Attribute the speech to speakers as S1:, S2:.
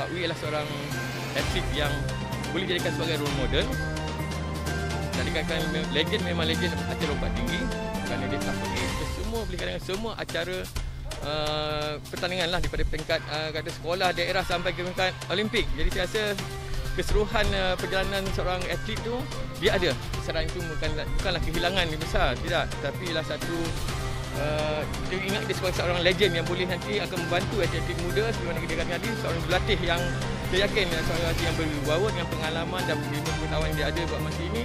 S1: Pak Wee adalah seorang atlet yang boleh dijadikan sebagai role model. Dan dikatakan legend memang legend acara lompat tinggi kerana dia tak pergi ke semua boleh katakan semua acara uh, pertandingan lah daripada peringkat uh, kata sekolah daerah sampai ke peringkat Olimpik. Jadi saya rasa keseluruhan uh, perjalanan seorang atlet tu dia ada. Kesedaran itu bukan, bukanlah kehilangan yang besar, tidak. Tapi ialah satu uh, dia ingat dia sebagai seorang legend yang boleh nanti akan membantu atlet muda sebagaimana kita katakan tadi seorang pelatih yang saya yakin seorang pelatih yang berwibawa dengan pengalaman dan 50 tahun yang dia ada buat masa ini